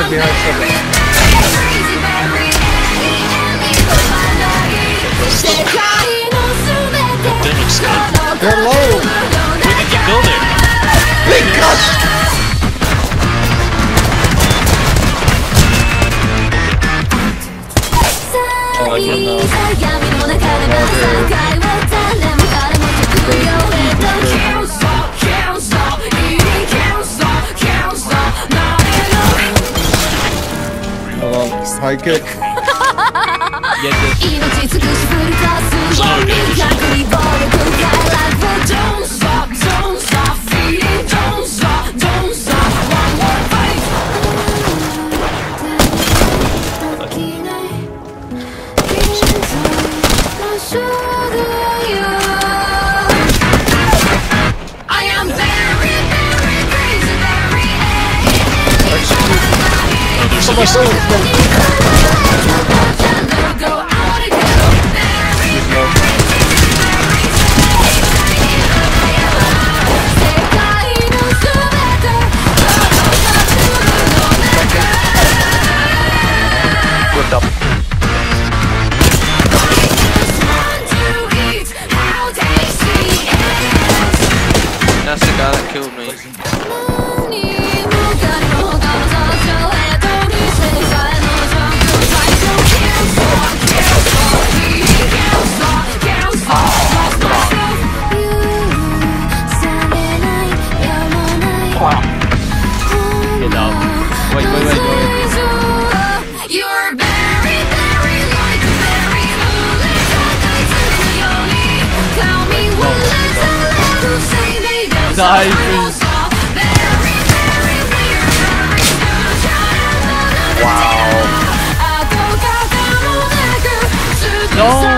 to Bihar Sabha. They're low. We did you go there? Big cuss! Oh, I don't know. high kick. Get. so much. diving. Wow. No.